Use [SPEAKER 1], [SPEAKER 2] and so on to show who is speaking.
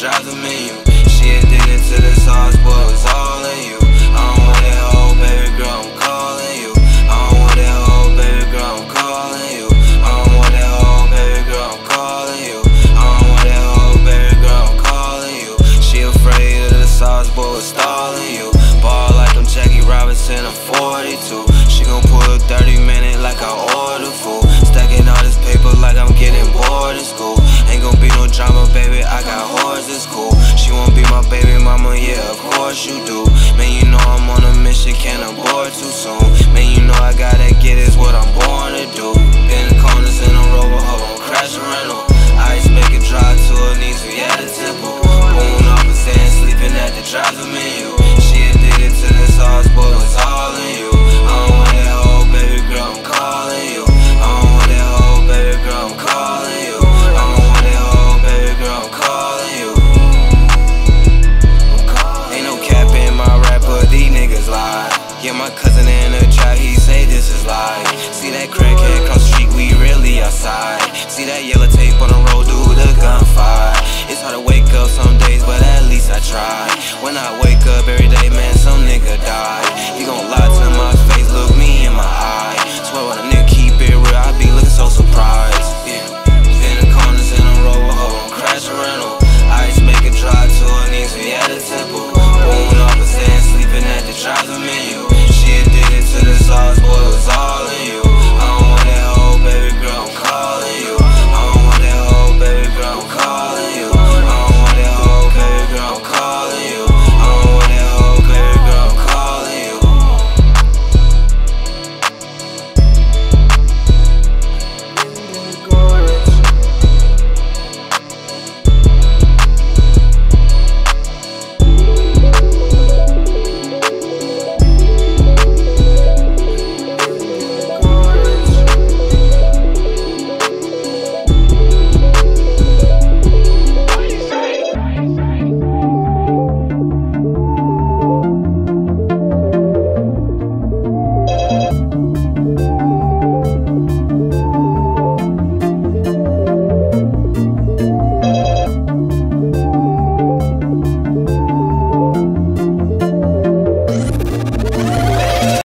[SPEAKER 1] drop the menu. She addicted to the sauce, boy, it's all in you. I don't want that whole baby girl, I'm calling you. I don't want that whole baby girl, I'm calling you. I don't want that whole baby girl, I'm calling you. I don't want that whole baby girl, I'm calling you. She afraid of the sauce, boy, it's stalling you. Ball like I'm Jackie Robinson, I'm 42. She gon' pull a 30 minute like I ordered food. Stacking all this paper like I'm getting bored you do.